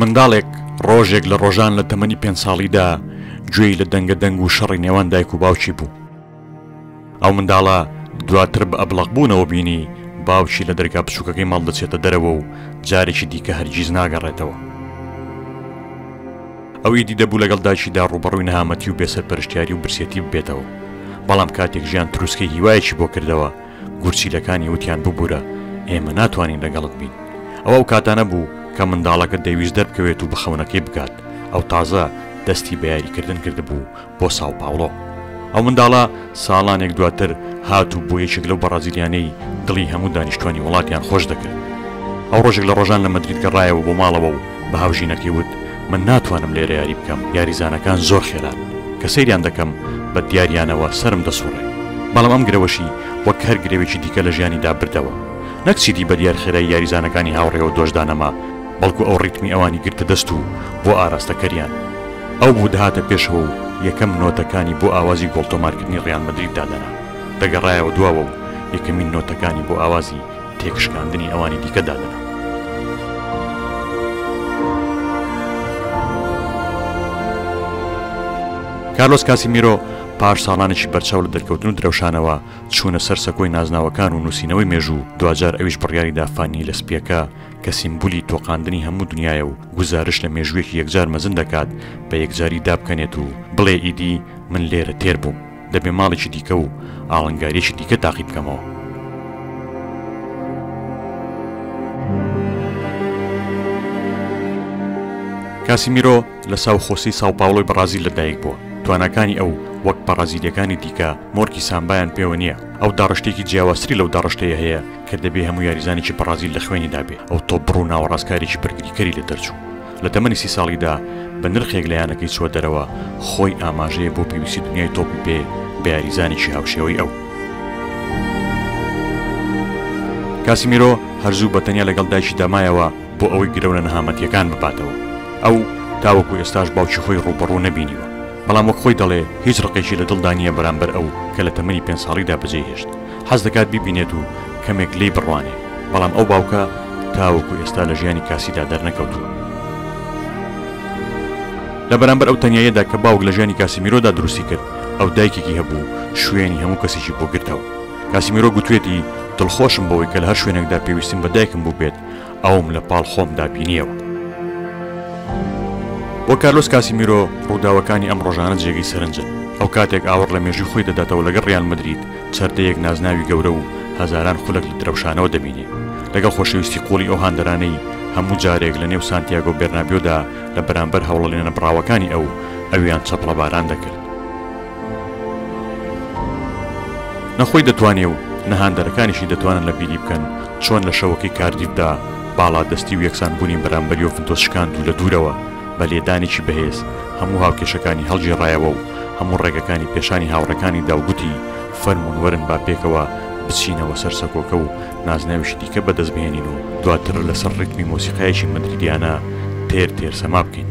منداڵێک ڕۆژێک لە ڕۆژان لە تەمەنی پێنج ساڵیدا گوێی لە دەنگە دەنگ و شەڕی نێوان دایک و باوکی بوو ئەو منداڵە دواتر بە ئەبلەق بوونەوە بینی باوکی لە دەرگا بچووکەکەی ماڵ دەچێتە دەرەوە و جارێکی دیکە هەرگیز ناگەڕێتەوە ئەوی دی دەبوو لەگەڵ داچیدا ڕوبەڕووی نەهامەتی و بێسەرپەرشتیاری و برسێتی ببێتەوە بەڵام کاتێک ژیان تروسکەی هیوایەکی بۆ کردەوە گورچیلەکانی وتیان ببورە ئێمە ناتوانین لەگەڵت بین. ئەوە ئەو کاتانە بوو کە منداڵەکە دەیویست دەربکەوێت و بە خەونەکەی بگات، ئەو تازە دەستی بە یاریکردن کردبوو بۆ ساو پاوڵۆ. ئەو منداڵە ساڵانێک دواتر هات و بوو یەکێک لەو بەڕازیلیانەی دڵی هەموو دانیشتوانی وڵاتیان خۆش دەکرد. ئەو ڕۆژێک لە ڕۆژان لە مەدرید گەڕایەوە بۆ ماڵەوە و بە هاوژینەکەی وت من ناتوانم لێرە یاری بکەم یاریزانەکان زۆر خێران کە سەیریان دەکەم بە دیاریانەوە سەرم دەسوڕێ بەڵام ئەم گرەوەشی وەک هەر گرەوێکی دیکە لە ژیانیدا بردەوە نەک چیدی بە دیار خێرای یاریزانەکانی هاوڕێوە دۆشدا نەما بەڵکو ئەو ڕیتمی ئەوانی گرتە دەست و بۆ ئاراستەکەریان ئەو بوو دەهاتە پێشەوە و یەکەم نۆتەکانی بۆ ئاوازی گۆڵتۆمارکردنی ڕیال مەدرید دادەنا دەگەڕایەوە دواوە و یەکەمین نۆتەکانی بۆ ئاوازی تێکشکاندنی ئەوانی دیکە دادەنا. کارلۆس کاسیمیرۆ پاش ساڵانێکی بەرچاو لە دەرکەوتن و درەوشانەوە چوونە سەر سەکۆی نازناوەکان و نووسینەوەی مێژوو دواجار ئەویش بڕیاری دافانی لە سپیەکە کە سیمبولی تۆقاندنی هەموو دنیاە و گوزارش لە مێژوویەکی یەکجار مەزن دەکات بە یەکجاری دابکەنێت و بڵێ ئیدی من لێرە تێر بووم. دەبێ ماڵێکی دیکە و ئاڵنگاریەکی دیکە تاقی بکەمەوە. کاسیمیرۆ لە ساو خۆسی ساوپاوڵۆی بەڕازیل لەدایک بووە تواناکانی ئەو وەک بەڕازیلەکانی دیکە مۆرکی سامبایان پێوە نییە ئەو داڕشتێکی جیاوازتری لەو داڕشتەیە هەیە کە دەبێ هەموو یاریزانێکی بەڕازیل لە خوێنی دابێ ئەو تۆ بڕوو ناوەڕاستکارێکی بەرگریکەری لە دەرچوو لە تەمەنی سی ساڵیدا بە نرخێک لە یانەکەی چووە دەرەوە، خۆی ئاماژەیە بۆ پێویستی دنیای تۆپی پێ بە یاریزانێکی هاوشێوەی ئەو. کاسیمیرۆ هەر زوو بە تەنیا لەگەڵ دایکیدا مایەوە بۆ ئەوەی گرەونە نەهامەتییەکان بباتەوە، ئەو تاوەکو ئێستاش باوکی خۆی ڕووبەڕوو نەبینیوە، بەڵام وەک خۆی دەڵێ هیچ ڕقێکی لە دڵدا نییە بەرامبەر ئەو کە لە تەمەنی پێنج ساڵیدا بەجێی هێشت. حەز دەکات بیبینێت و کەمێک لێی بڕوانێ، بەڵام ئەو باوکە تاوەکو ئێستا لە ژیانی کاسیدا دەرنەکەوتووە. لە بەرامبەر ئەو تەنیاییەدا کە باوک لە ژیانی کاسیمیرۆدا دروستی کرد، ئەو دایکێکی هەبوو شوێنی هەموو کەسێکی بۆ گرتەوە. کاسیمیرۆ گوتوویەتی، دڵخۆشم بەوەی کە لە هەر شوێنێکدا پێویستیم بە دایکم بووبێت، ئەوم لە پاڵ خۆمدا بینییەوە. بۆ کارلۆس کاسیمیرۆ، ڕووداوەکانی ئەم ڕۆژانە جێگەی سەرنجن. ئەو کاتێک ئاوڕ لە مێژووی خۆی دەداتەوە لەگەڵ ڕیال مەدرید، چەردەیەک نازناوی گەورە و هەزاران خولەک لە درەوشانەوە دەبینێ. لەگەڵ خۆشەویستی قووڵی ئەو هاندەرانەی هەموو جارێک لەنێو سانتیاگۆ بێرنابیۆدا لە بەرانبەر هەوڵە لێنەبڕاوەکانی ئەو، ئەویان چەپڵەباران دەکرد. نە خۆی دەتوانێ و نە هاندەرەکانیشی دەتوانن لە بیری بکەن چۆن لە شەوەکەی کاردیفدا باڵادەستی و یەکسانبوونی بەرانبەر یۆڤنتۆس شکاند و لە دوورەوە بە لێدانێکی بەهێز هەموو هاوکێشەکانی هەڵگێڕایەوە و هەموو ڕێگەکانی پێشانی هاوڕێکانی دا و گوتی، فەرموون وەرن با پێکەوە بچینەوە سەر سەکۆکە و نازناوێکی دیکە بەدەست بهێنین و دواتر لەسەر ڕیتمی مۆسیقایەکی مەدریدیانە تێر تێر سەما بکەین.